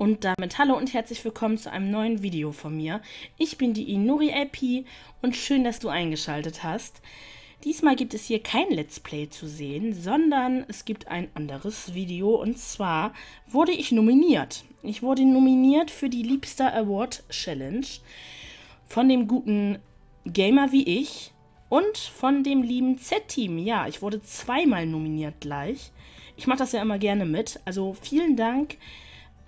Und damit hallo und herzlich willkommen zu einem neuen Video von mir. Ich bin die Inuri LP und schön, dass du eingeschaltet hast. Diesmal gibt es hier kein Let's Play zu sehen, sondern es gibt ein anderes Video und zwar wurde ich nominiert. Ich wurde nominiert für die Liebster Award Challenge von dem guten Gamer wie ich und von dem lieben Z-Team. Ja, ich wurde zweimal nominiert gleich. Ich mache das ja immer gerne mit. Also vielen Dank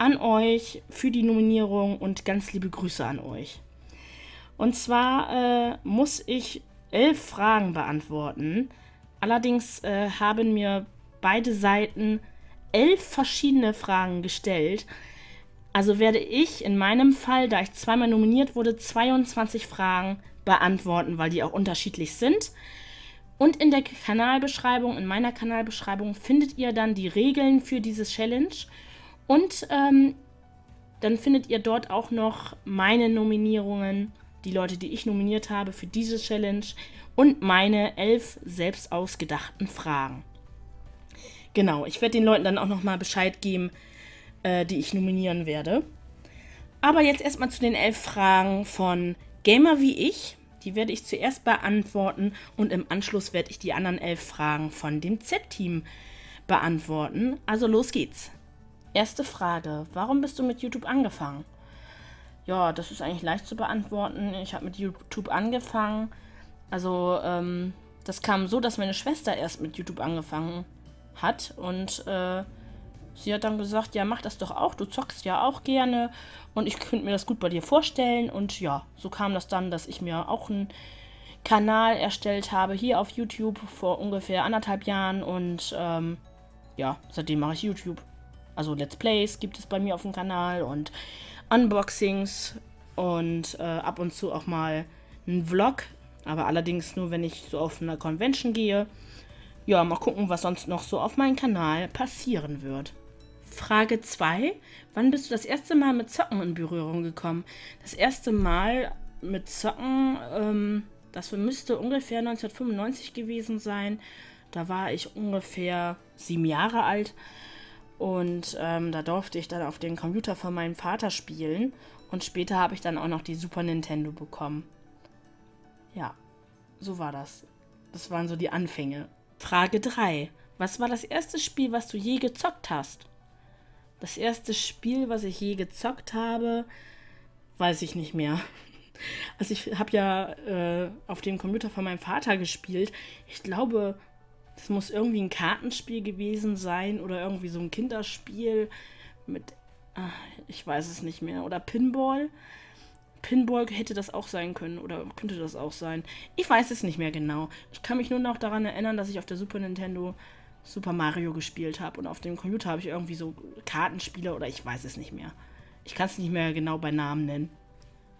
an euch für die Nominierung und ganz liebe Grüße an euch. Und zwar äh, muss ich elf Fragen beantworten. Allerdings äh, haben mir beide Seiten elf verschiedene Fragen gestellt. Also werde ich in meinem Fall, da ich zweimal nominiert wurde, 22 Fragen beantworten, weil die auch unterschiedlich sind. Und in der Kanalbeschreibung, in meiner Kanalbeschreibung, findet ihr dann die Regeln für dieses Challenge. Und ähm, dann findet ihr dort auch noch meine Nominierungen, die Leute, die ich nominiert habe für diese Challenge und meine elf selbst ausgedachten Fragen. Genau, ich werde den Leuten dann auch nochmal Bescheid geben, äh, die ich nominieren werde. Aber jetzt erstmal zu den elf Fragen von Gamer wie ich. Die werde ich zuerst beantworten und im Anschluss werde ich die anderen elf Fragen von dem Z-Team beantworten. Also los geht's. Erste Frage. Warum bist du mit YouTube angefangen? Ja, das ist eigentlich leicht zu beantworten. Ich habe mit YouTube angefangen. Also, ähm, das kam so, dass meine Schwester erst mit YouTube angefangen hat. Und äh, sie hat dann gesagt, ja, mach das doch auch. Du zockst ja auch gerne. Und ich könnte mir das gut bei dir vorstellen. Und ja, so kam das dann, dass ich mir auch einen Kanal erstellt habe hier auf YouTube vor ungefähr anderthalb Jahren. Und ähm, ja, seitdem mache ich YouTube. Also Let's Plays gibt es bei mir auf dem Kanal und Unboxings und äh, ab und zu auch mal einen Vlog. Aber allerdings nur, wenn ich so auf einer Convention gehe. Ja, mal gucken, was sonst noch so auf meinem Kanal passieren wird. Frage 2. Wann bist du das erste Mal mit Zocken in Berührung gekommen? Das erste Mal mit Zocken, ähm, das müsste ungefähr 1995 gewesen sein. Da war ich ungefähr sieben Jahre alt. Und ähm, da durfte ich dann auf den Computer von meinem Vater spielen. Und später habe ich dann auch noch die Super Nintendo bekommen. Ja, so war das. Das waren so die Anfänge. Frage 3. Was war das erste Spiel, was du je gezockt hast? Das erste Spiel, was ich je gezockt habe, weiß ich nicht mehr. Also ich habe ja äh, auf dem Computer von meinem Vater gespielt. Ich glaube, das muss irgendwie ein Kartenspiel gewesen sein oder irgendwie so ein Kinderspiel mit, ach, ich weiß es nicht mehr. Oder Pinball. Pinball hätte das auch sein können oder könnte das auch sein. Ich weiß es nicht mehr genau. Ich kann mich nur noch daran erinnern, dass ich auf der Super Nintendo Super Mario gespielt habe und auf dem Computer habe ich irgendwie so Kartenspiele oder ich weiß es nicht mehr. Ich kann es nicht mehr genau bei Namen nennen.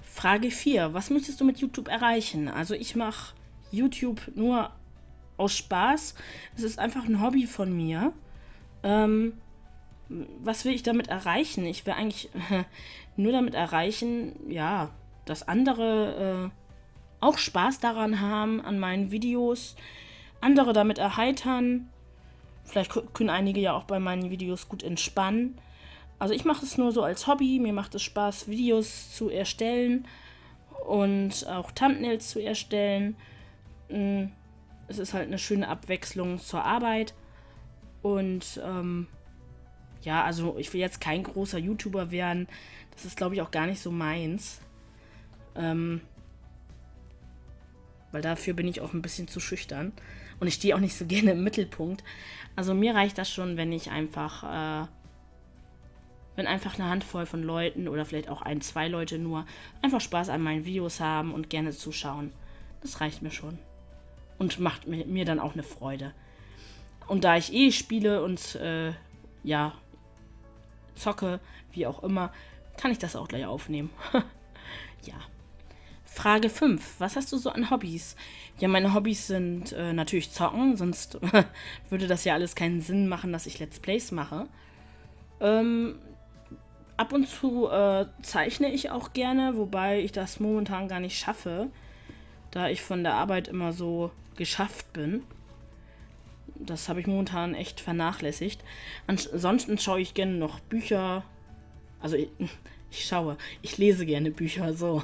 Frage 4. Was möchtest du mit YouTube erreichen? Also ich mache YouTube nur aus Spaß. Es ist einfach ein Hobby von mir. Ähm, was will ich damit erreichen? Ich will eigentlich nur damit erreichen, ja, dass andere äh, auch Spaß daran haben, an meinen Videos, andere damit erheitern. Vielleicht können einige ja auch bei meinen Videos gut entspannen. Also ich mache es nur so als Hobby. Mir macht es Spaß, Videos zu erstellen und auch Thumbnails zu erstellen. Mm, es ist halt eine schöne Abwechslung zur Arbeit. Und ähm, ja, also ich will jetzt kein großer YouTuber werden. Das ist, glaube ich, auch gar nicht so meins. Ähm, weil dafür bin ich auch ein bisschen zu schüchtern. Und ich stehe auch nicht so gerne im Mittelpunkt. Also mir reicht das schon, wenn ich einfach, äh, wenn einfach eine Handvoll von Leuten oder vielleicht auch ein, zwei Leute nur einfach Spaß an meinen Videos haben und gerne zuschauen. Das reicht mir schon und macht mir dann auch eine Freude. Und da ich eh spiele und äh, ja, zocke, wie auch immer, kann ich das auch gleich aufnehmen. ja. Frage 5. Was hast du so an Hobbys? Ja, meine Hobbys sind äh, natürlich zocken, sonst würde das ja alles keinen Sinn machen, dass ich Let's Plays mache. Ähm, ab und zu äh, zeichne ich auch gerne, wobei ich das momentan gar nicht schaffe, da ich von der Arbeit immer so geschafft bin. Das habe ich momentan echt vernachlässigt. Ansonsten schaue ich gerne noch Bücher Also ich, ich schaue, ich lese gerne Bücher, so.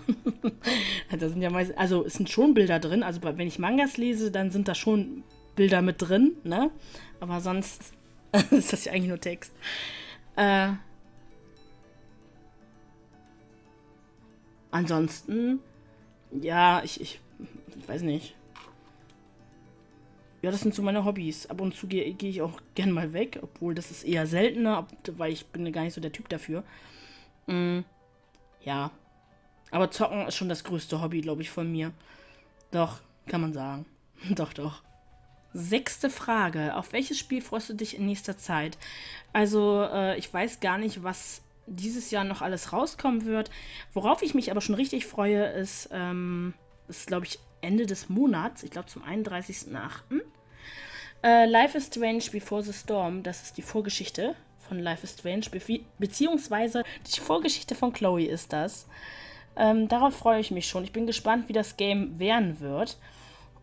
da sind ja meist, also es sind schon Bilder drin. Also wenn ich Mangas lese, dann sind da schon Bilder mit drin, ne? Aber sonst ist das ja eigentlich nur Text. Äh, ansonsten, ja, ich, ich, ich weiß nicht. Ja, das sind so meine Hobbys. Ab und zu gehe geh ich auch gern mal weg, obwohl das ist eher seltener, weil ich bin gar nicht so der Typ dafür. Mm, ja. Aber zocken ist schon das größte Hobby, glaube ich, von mir. Doch, kann man sagen. doch, doch. Sechste Frage. Auf welches Spiel freust du dich in nächster Zeit? Also, äh, ich weiß gar nicht, was dieses Jahr noch alles rauskommen wird. Worauf ich mich aber schon richtig freue, ist, ähm, ist glaube ich, Ende des Monats, ich glaube zum 31.08. Äh, Life is Strange Before the Storm, das ist die Vorgeschichte von Life is Strange, be beziehungsweise die Vorgeschichte von Chloe ist das. Ähm, darauf freue ich mich schon. Ich bin gespannt, wie das Game werden wird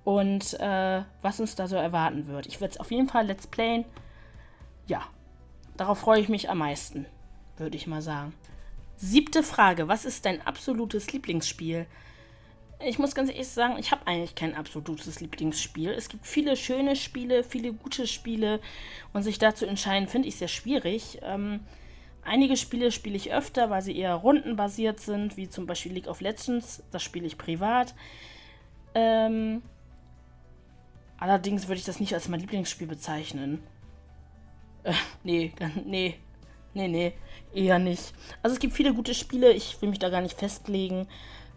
und äh, was uns da so erwarten wird. Ich werde es auf jeden Fall Let's Playen. Ja, darauf freue ich mich am meisten, würde ich mal sagen. Siebte Frage: Was ist dein absolutes Lieblingsspiel? Ich muss ganz ehrlich sagen, ich habe eigentlich kein absolutes Lieblingsspiel. Es gibt viele schöne Spiele, viele gute Spiele und sich dazu entscheiden, finde ich sehr schwierig. Ähm, einige Spiele spiele ich öfter, weil sie eher rundenbasiert sind, wie zum Beispiel League of Legends. Das spiele ich privat. Ähm, allerdings würde ich das nicht als mein Lieblingsspiel bezeichnen. Äh, nee, nee, nee, nee, eher nicht. Also es gibt viele gute Spiele, ich will mich da gar nicht festlegen.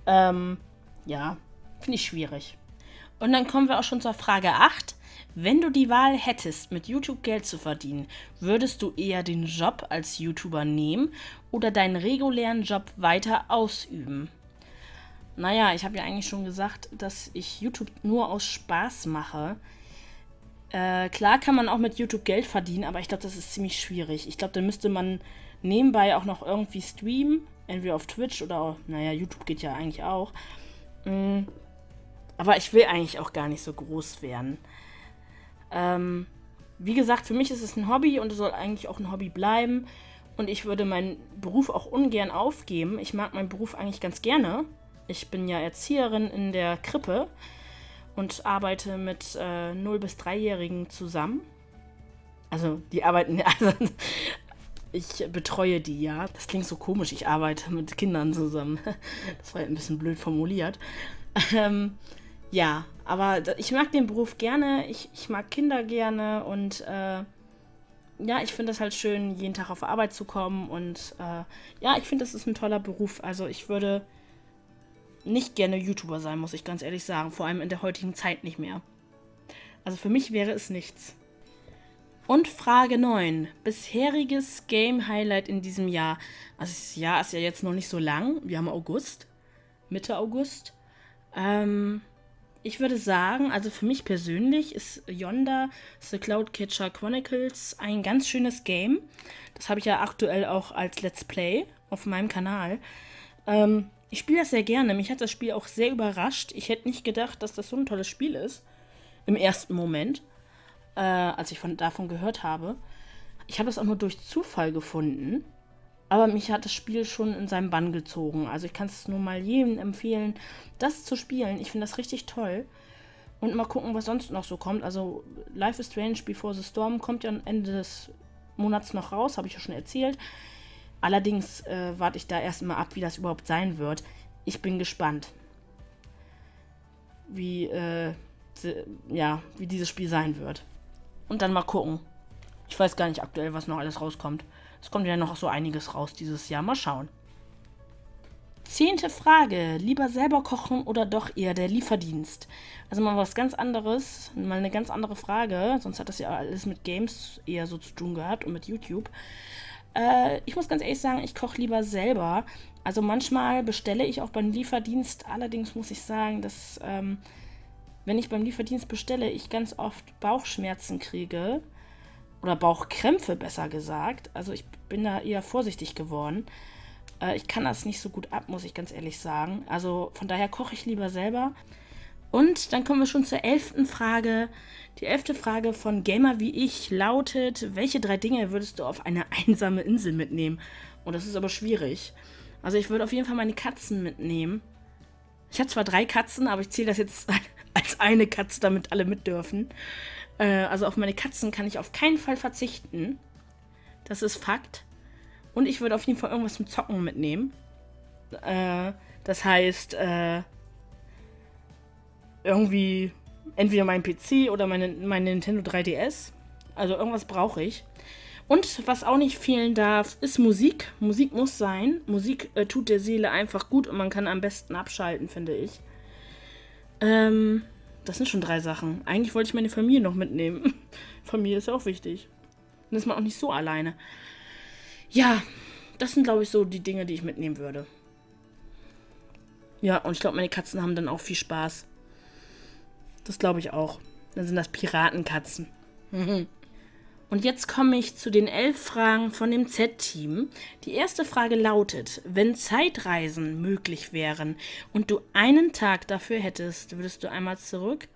Ähm, ja, finde ich schwierig. Und dann kommen wir auch schon zur Frage 8. Wenn du die Wahl hättest, mit YouTube Geld zu verdienen, würdest du eher den Job als YouTuber nehmen oder deinen regulären Job weiter ausüben? Naja, ich habe ja eigentlich schon gesagt, dass ich YouTube nur aus Spaß mache. Äh, klar kann man auch mit YouTube Geld verdienen, aber ich glaube, das ist ziemlich schwierig. Ich glaube, da müsste man nebenbei auch noch irgendwie streamen, entweder auf Twitch oder, naja, YouTube geht ja eigentlich auch. Mm. Aber ich will eigentlich auch gar nicht so groß werden. Ähm, wie gesagt, für mich ist es ein Hobby und es soll eigentlich auch ein Hobby bleiben. Und ich würde meinen Beruf auch ungern aufgeben. Ich mag meinen Beruf eigentlich ganz gerne. Ich bin ja Erzieherin in der Krippe und arbeite mit äh, 0- bis 3-Jährigen zusammen. Also, die arbeiten, also, ich betreue die, ja. Das klingt so komisch, ich arbeite mit Kindern zusammen. Das war ein bisschen blöd formuliert. Ähm, ja, aber ich mag den Beruf gerne, ich, ich mag Kinder gerne und äh, ja, ich finde es halt schön, jeden Tag auf Arbeit zu kommen und äh, ja, ich finde, das ist ein toller Beruf. Also ich würde nicht gerne YouTuber sein, muss ich ganz ehrlich sagen. Vor allem in der heutigen Zeit nicht mehr. Also für mich wäre es nichts. Und Frage 9. Bisheriges Game-Highlight in diesem Jahr. Also das Jahr ist ja jetzt noch nicht so lang. Wir haben August. Mitte August. Ähm, ich würde sagen, also für mich persönlich ist Yonda The Cloud Catcher Chronicles ein ganz schönes Game. Das habe ich ja aktuell auch als Let's Play auf meinem Kanal. Ähm, ich spiele das sehr gerne. Mich hat das Spiel auch sehr überrascht. Ich hätte nicht gedacht, dass das so ein tolles Spiel ist. Im ersten Moment äh, als ich von, davon gehört habe. Ich habe das auch nur durch Zufall gefunden. Aber mich hat das Spiel schon in seinem Bann gezogen. Also ich kann es nur mal jedem empfehlen, das zu spielen. Ich finde das richtig toll. Und mal gucken, was sonst noch so kommt. Also Life is Strange Before the Storm kommt ja am Ende des Monats noch raus, habe ich ja schon erzählt. Allerdings äh, warte ich da erstmal ab, wie das überhaupt sein wird. Ich bin gespannt, wie, äh, ja, wie dieses Spiel sein wird. Und dann mal gucken. Ich weiß gar nicht aktuell, was noch alles rauskommt. Es kommt ja noch so einiges raus dieses Jahr. Mal schauen. Zehnte Frage. Lieber selber kochen oder doch eher der Lieferdienst? Also mal was ganz anderes, mal eine ganz andere Frage. Sonst hat das ja alles mit Games eher so zu tun gehabt und mit YouTube. Äh, ich muss ganz ehrlich sagen, ich koche lieber selber. Also manchmal bestelle ich auch beim Lieferdienst. Allerdings muss ich sagen, dass ähm, wenn ich beim Lieferdienst bestelle, ich ganz oft Bauchschmerzen kriege. Oder Bauchkrämpfe, besser gesagt. Also ich bin da eher vorsichtig geworden. Äh, ich kann das nicht so gut ab, muss ich ganz ehrlich sagen. Also von daher koche ich lieber selber. Und dann kommen wir schon zur elften Frage. Die elfte Frage von Gamer wie ich lautet: Welche drei Dinge würdest du auf eine einsame Insel mitnehmen? Und das ist aber schwierig. Also ich würde auf jeden Fall meine Katzen mitnehmen. Ich habe zwar drei Katzen, aber ich zähle das jetzt als eine Katze, damit alle mit dürfen. Äh, also auf meine Katzen kann ich auf keinen Fall verzichten. Das ist Fakt. Und ich würde auf jeden Fall irgendwas zum Zocken mitnehmen. Äh, das heißt, äh, irgendwie entweder mein PC oder meine, mein Nintendo 3DS. Also irgendwas brauche ich. Und was auch nicht fehlen darf, ist Musik. Musik muss sein. Musik äh, tut der Seele einfach gut und man kann am besten abschalten, finde ich. Ähm, das sind schon drei Sachen. Eigentlich wollte ich meine Familie noch mitnehmen. Familie ist ja auch wichtig. Dann ist man auch nicht so alleine. Ja, das sind, glaube ich, so die Dinge, die ich mitnehmen würde. Ja, und ich glaube, meine Katzen haben dann auch viel Spaß. Das glaube ich auch. Dann sind das Piratenkatzen. Und jetzt komme ich zu den elf Fragen von dem Z-Team. Die erste Frage lautet, wenn Zeitreisen möglich wären und du einen Tag dafür hättest, würdest du einmal zurück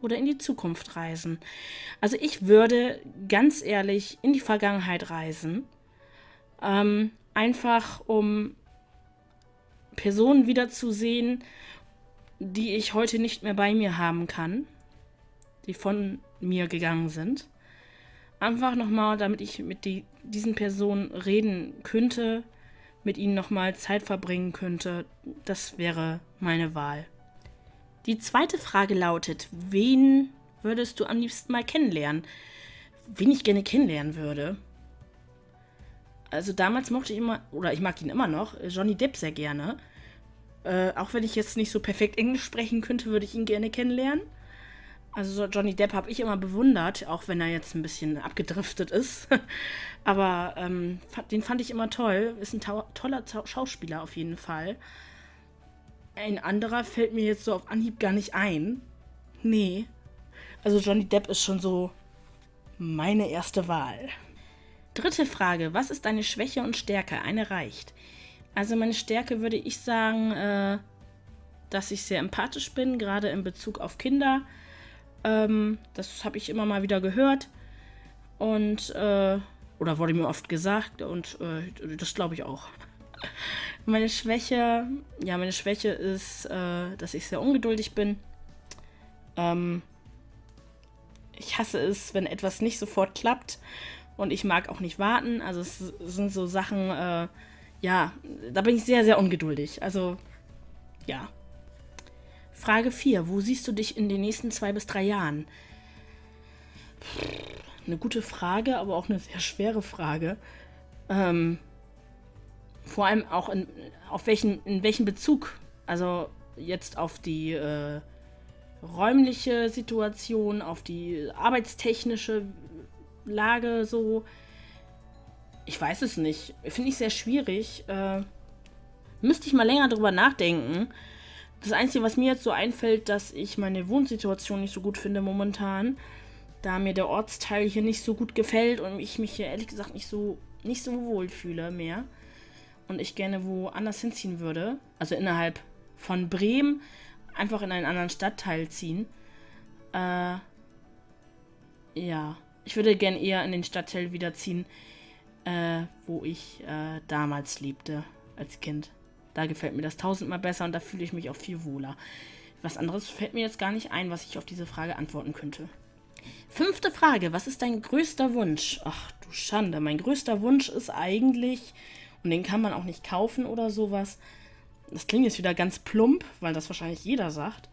oder in die Zukunft reisen? Also ich würde ganz ehrlich in die Vergangenheit reisen. Ähm, einfach um Personen wiederzusehen, die ich heute nicht mehr bei mir haben kann, die von mir gegangen sind. Einfach nochmal, damit ich mit die, diesen Personen reden könnte, mit ihnen nochmal Zeit verbringen könnte. Das wäre meine Wahl. Die zweite Frage lautet, wen würdest du am liebsten mal kennenlernen? Wen ich gerne kennenlernen würde? Also damals mochte ich immer, oder ich mag ihn immer noch, Johnny Depp sehr gerne. Äh, auch wenn ich jetzt nicht so perfekt Englisch sprechen könnte, würde ich ihn gerne kennenlernen. Also Johnny Depp habe ich immer bewundert, auch wenn er jetzt ein bisschen abgedriftet ist. Aber ähm, den fand ich immer toll. Ist ein toller Schauspieler auf jeden Fall. Ein anderer fällt mir jetzt so auf Anhieb gar nicht ein. Nee. Also Johnny Depp ist schon so meine erste Wahl. Dritte Frage. Was ist deine Schwäche und Stärke? Eine reicht. Also meine Stärke würde ich sagen, äh, dass ich sehr empathisch bin, gerade in Bezug auf Kinder. Ähm, das habe ich immer mal wieder gehört. Und, äh, oder wurde mir oft gesagt. Und äh, das glaube ich auch. Meine Schwäche, ja, meine Schwäche ist, äh, dass ich sehr ungeduldig bin. Ähm, ich hasse es, wenn etwas nicht sofort klappt. Und ich mag auch nicht warten. Also es sind so Sachen, äh, ja, da bin ich sehr, sehr ungeduldig. Also, ja. Frage 4. Wo siehst du dich in den nächsten zwei bis drei Jahren? Eine gute Frage, aber auch eine sehr schwere Frage. Ähm, vor allem auch in, auf welchen, in welchem Bezug. Also jetzt auf die äh, räumliche Situation, auf die arbeitstechnische Lage so. Ich weiß es nicht. Finde ich sehr schwierig. Äh, müsste ich mal länger drüber nachdenken. Das Einzige, was mir jetzt so einfällt, dass ich meine Wohnsituation nicht so gut finde momentan, da mir der Ortsteil hier nicht so gut gefällt und ich mich hier ehrlich gesagt nicht so, nicht so wohl fühle mehr. Und ich gerne woanders hinziehen würde. Also innerhalb von Bremen einfach in einen anderen Stadtteil ziehen. Äh, ja, ich würde gerne eher in den Stadtteil wiederziehen, äh, wo ich äh, damals lebte als Kind. Da gefällt mir das tausendmal besser und da fühle ich mich auch viel wohler. Was anderes fällt mir jetzt gar nicht ein, was ich auf diese Frage antworten könnte. Fünfte Frage. Was ist dein größter Wunsch? Ach du Schande. Mein größter Wunsch ist eigentlich, und den kann man auch nicht kaufen oder sowas. Das klingt jetzt wieder ganz plump, weil das wahrscheinlich jeder sagt.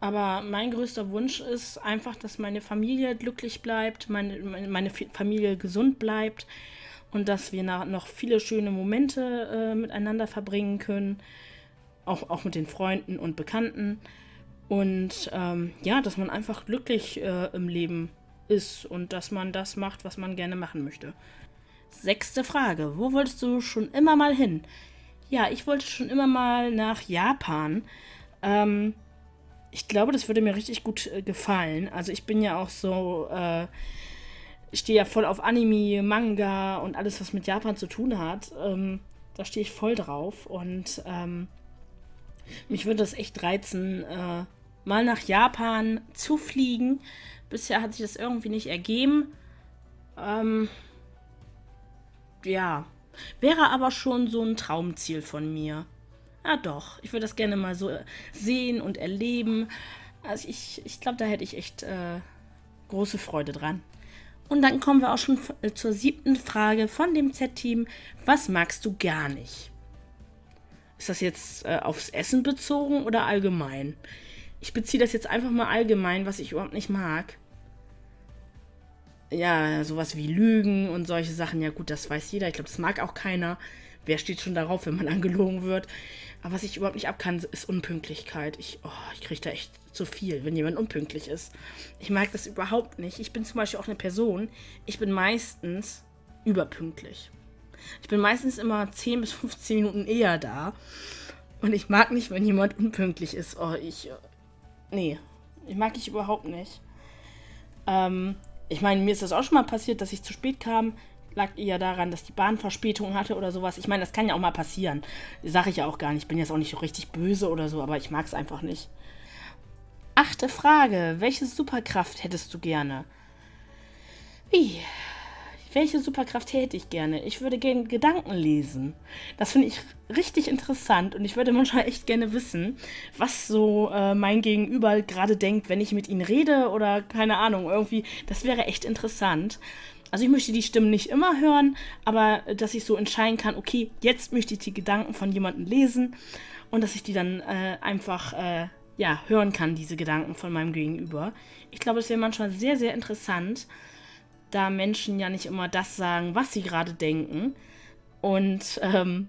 Aber mein größter Wunsch ist einfach, dass meine Familie glücklich bleibt, meine, meine Familie gesund bleibt und dass wir noch viele schöne Momente äh, miteinander verbringen können, auch, auch mit den Freunden und Bekannten. Und ähm, ja, dass man einfach glücklich äh, im Leben ist und dass man das macht, was man gerne machen möchte. Sechste Frage. Wo wolltest du schon immer mal hin? Ja, ich wollte schon immer mal nach Japan. Ähm, ich glaube, das würde mir richtig gut äh, gefallen. Also ich bin ja auch so äh, ich stehe ja voll auf Anime, Manga und alles, was mit Japan zu tun hat. Ähm, da stehe ich voll drauf und ähm, mich würde das echt reizen, äh, mal nach Japan zu fliegen. Bisher hat sich das irgendwie nicht ergeben. Ähm, ja, Wäre aber schon so ein Traumziel von mir. Ja, doch. Ich würde das gerne mal so sehen und erleben. Also ich, ich glaube, da hätte ich echt äh, große Freude dran. Und dann kommen wir auch schon äh, zur siebten Frage von dem Z-Team. Was magst du gar nicht? Ist das jetzt äh, aufs Essen bezogen oder allgemein? Ich beziehe das jetzt einfach mal allgemein, was ich überhaupt nicht mag. Ja, sowas wie Lügen und solche Sachen. Ja gut, das weiß jeder. Ich glaube, das mag auch keiner. Wer steht schon darauf, wenn man angelogen wird? Aber was ich überhaupt nicht abkann, ist Unpünktlichkeit. Ich, oh, ich kriege da echt zu viel, wenn jemand unpünktlich ist. Ich mag das überhaupt nicht. Ich bin zum Beispiel auch eine Person, ich bin meistens überpünktlich. Ich bin meistens immer 10 bis 15 Minuten eher da. Und ich mag nicht, wenn jemand unpünktlich ist. Oh, ich. Nee, ich mag ich überhaupt nicht. Ähm, ich meine, mir ist das auch schon mal passiert, dass ich zu spät kam. Lag eher daran, dass die Bahn Verspätung hatte oder sowas. Ich meine, das kann ja auch mal passieren. Sag ich ja auch gar nicht. Ich bin jetzt auch nicht so richtig böse oder so, aber ich mag es einfach nicht. Achte Frage. Welche Superkraft hättest du gerne? Wie? Welche Superkraft hätte ich gerne? Ich würde gerne Gedanken lesen. Das finde ich richtig interessant und ich würde manchmal echt gerne wissen, was so äh, mein Gegenüber gerade denkt, wenn ich mit ihm rede oder keine Ahnung, irgendwie. Das wäre echt interessant. Also ich möchte die Stimmen nicht immer hören, aber dass ich so entscheiden kann, okay, jetzt möchte ich die Gedanken von jemandem lesen und dass ich die dann äh, einfach äh, ja, hören kann, diese Gedanken von meinem Gegenüber. Ich glaube, es wäre manchmal sehr, sehr interessant, da Menschen ja nicht immer das sagen, was sie gerade denken. Und ähm,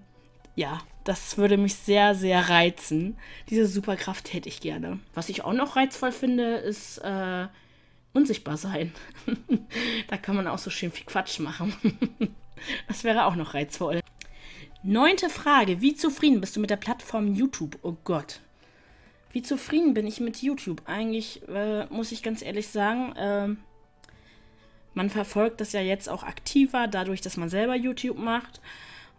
ja, das würde mich sehr, sehr reizen. Diese Superkraft hätte ich gerne. Was ich auch noch reizvoll finde, ist äh, unsichtbar sein. da kann man auch so schön viel Quatsch machen. das wäre auch noch reizvoll. Neunte Frage. Wie zufrieden bist du mit der Plattform YouTube? Oh Gott. Wie zufrieden bin ich mit YouTube? Eigentlich äh, muss ich ganz ehrlich sagen, äh, man verfolgt das ja jetzt auch aktiver, dadurch, dass man selber YouTube macht.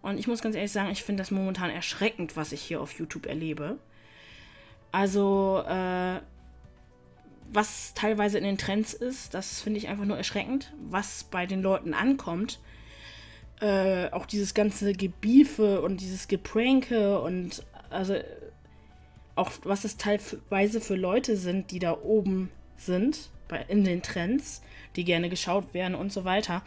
Und ich muss ganz ehrlich sagen, ich finde das momentan erschreckend, was ich hier auf YouTube erlebe. Also, äh, was teilweise in den Trends ist, das finde ich einfach nur erschreckend, was bei den Leuten ankommt. Äh, auch dieses ganze Gebiefe und dieses Gepranke und also auch was es teilweise für Leute sind, die da oben sind, bei, in den Trends, die gerne geschaut werden und so weiter.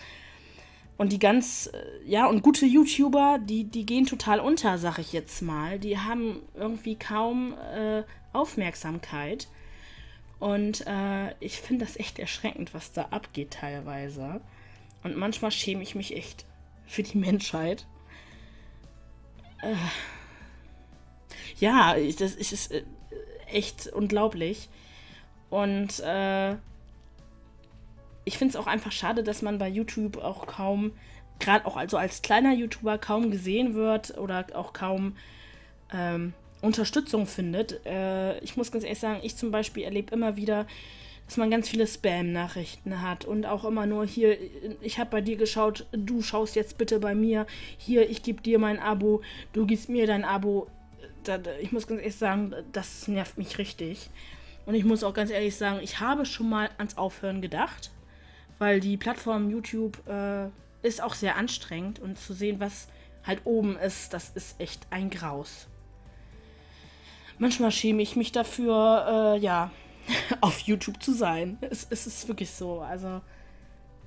Und die ganz, äh, ja, und gute YouTuber, die, die gehen total unter, sag ich jetzt mal. Die haben irgendwie kaum äh, Aufmerksamkeit. Und äh, ich finde das echt erschreckend, was da abgeht teilweise. Und manchmal schäme ich mich echt für die Menschheit. Äh, ja, das ist äh, echt unglaublich. Und äh, ich finde es auch einfach schade, dass man bei YouTube auch kaum, gerade auch also als kleiner YouTuber, kaum gesehen wird oder auch kaum ähm, Unterstützung findet. Äh, ich muss ganz ehrlich sagen, ich zum Beispiel erlebe immer wieder, dass man ganz viele Spam-Nachrichten hat und auch immer nur hier, ich habe bei dir geschaut, du schaust jetzt bitte bei mir, hier, ich gebe dir mein Abo, du gibst mir dein Abo da, ich muss ganz ehrlich sagen, das nervt mich richtig. Und ich muss auch ganz ehrlich sagen, ich habe schon mal ans Aufhören gedacht, weil die Plattform YouTube äh, ist auch sehr anstrengend und zu sehen, was halt oben ist, das ist echt ein Graus. Manchmal schäme ich mich dafür, äh, ja, auf YouTube zu sein. Es, es ist wirklich so. Also,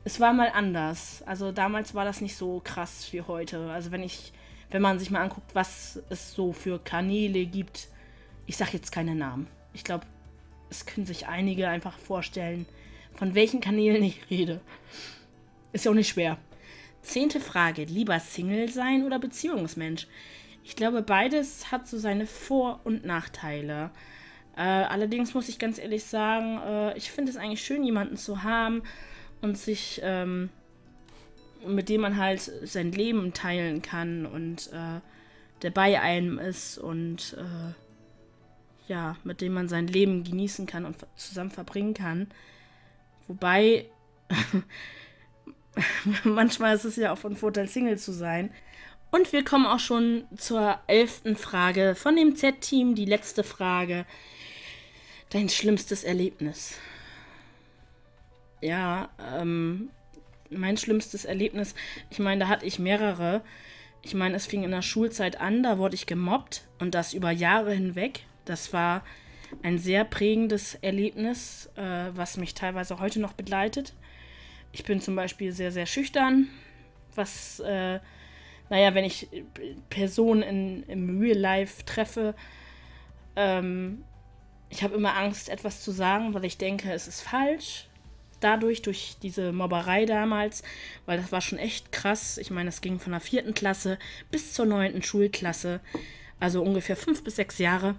es war mal anders. Also, damals war das nicht so krass wie heute. Also, wenn ich wenn man sich mal anguckt, was es so für Kanäle gibt. Ich sage jetzt keine Namen. Ich glaube, es können sich einige einfach vorstellen, von welchen Kanälen ich rede. Ist ja auch nicht schwer. Zehnte Frage. Lieber Single sein oder Beziehungsmensch? Ich glaube, beides hat so seine Vor- und Nachteile. Äh, allerdings muss ich ganz ehrlich sagen, äh, ich finde es eigentlich schön, jemanden zu haben und sich ähm, mit dem man halt sein Leben teilen kann und äh, der bei einem ist und äh, ja, mit dem man sein Leben genießen kann und zusammen verbringen kann. Wobei manchmal ist es ja auch von Vorteil, Single zu sein. Und wir kommen auch schon zur elften Frage von dem Z-Team, die letzte Frage. Dein schlimmstes Erlebnis. Ja, ähm, mein schlimmstes Erlebnis, ich meine, da hatte ich mehrere. Ich meine, es fing in der Schulzeit an, da wurde ich gemobbt und das über Jahre hinweg. Das war ein sehr prägendes Erlebnis, äh, was mich teilweise heute noch begleitet. Ich bin zum Beispiel sehr, sehr schüchtern, was, äh, naja, wenn ich Personen in, im Real Life treffe, ähm, ich habe immer Angst, etwas zu sagen, weil ich denke, es ist falsch. Dadurch, durch diese Mobberei damals, weil das war schon echt krass. Ich meine, es ging von der vierten Klasse bis zur neunten Schulklasse, also ungefähr fünf bis sechs Jahre.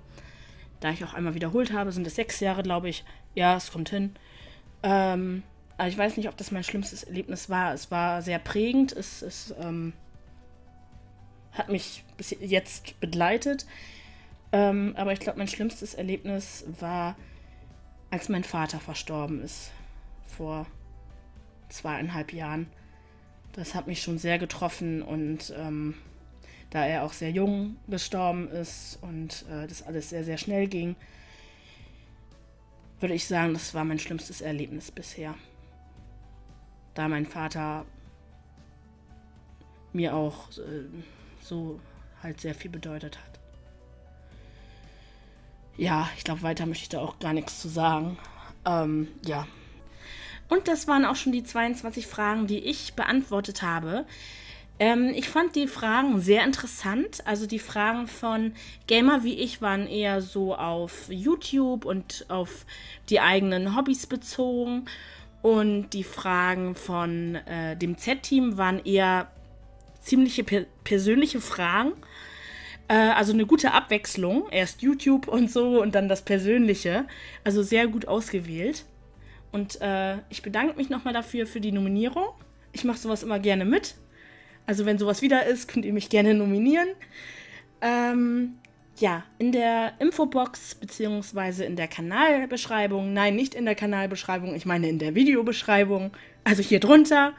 Da ich auch einmal wiederholt habe, sind es sechs Jahre, glaube ich. Ja, es kommt hin. Ähm, aber ich weiß nicht, ob das mein schlimmstes Erlebnis war. Es war sehr prägend. Es, es ähm, hat mich bis jetzt begleitet. Ähm, aber ich glaube, mein schlimmstes Erlebnis war, als mein Vater verstorben ist. Vor zweieinhalb Jahren. Das hat mich schon sehr getroffen und ähm, da er auch sehr jung gestorben ist und äh, das alles sehr, sehr schnell ging, würde ich sagen, das war mein schlimmstes Erlebnis bisher. Da mein Vater mir auch äh, so halt sehr viel bedeutet hat ja, ich glaube, weiter möchte ich da auch gar nichts zu sagen. Ähm, ja. Und das waren auch schon die 22 Fragen, die ich beantwortet habe. Ähm, ich fand die Fragen sehr interessant. Also die Fragen von Gamer wie ich waren eher so auf YouTube und auf die eigenen Hobbys bezogen. Und die Fragen von äh, dem Z-Team waren eher ziemliche per persönliche Fragen. Äh, also eine gute Abwechslung. Erst YouTube und so und dann das Persönliche. Also sehr gut ausgewählt. Und äh, ich bedanke mich nochmal dafür für die Nominierung. Ich mache sowas immer gerne mit. Also wenn sowas wieder ist, könnt ihr mich gerne nominieren. Ähm, ja, in der Infobox beziehungsweise in der Kanalbeschreibung, nein, nicht in der Kanalbeschreibung, ich meine in der Videobeschreibung, also hier drunter,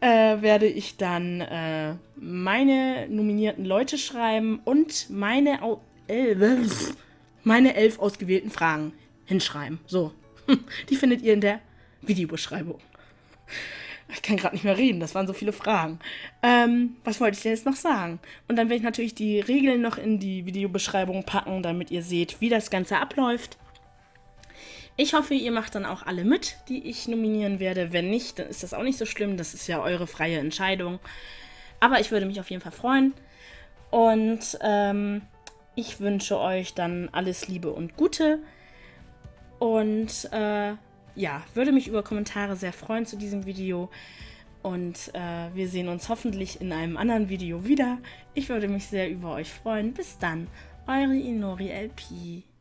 äh, werde ich dann äh, meine nominierten Leute schreiben und meine, Au äh, meine elf ausgewählten Fragen hinschreiben. So, die findet ihr in der Videobeschreibung. Ich kann gerade nicht mehr reden, das waren so viele Fragen. Ähm, was wollte ich denn jetzt noch sagen? Und dann werde ich natürlich die Regeln noch in die Videobeschreibung packen, damit ihr seht, wie das Ganze abläuft. Ich hoffe, ihr macht dann auch alle mit, die ich nominieren werde. Wenn nicht, dann ist das auch nicht so schlimm. Das ist ja eure freie Entscheidung. Aber ich würde mich auf jeden Fall freuen. Und ähm, ich wünsche euch dann alles Liebe und Gute. Und äh, ja, würde mich über Kommentare sehr freuen zu diesem Video. Und äh, wir sehen uns hoffentlich in einem anderen Video wieder. Ich würde mich sehr über euch freuen. Bis dann, eure Inori LP.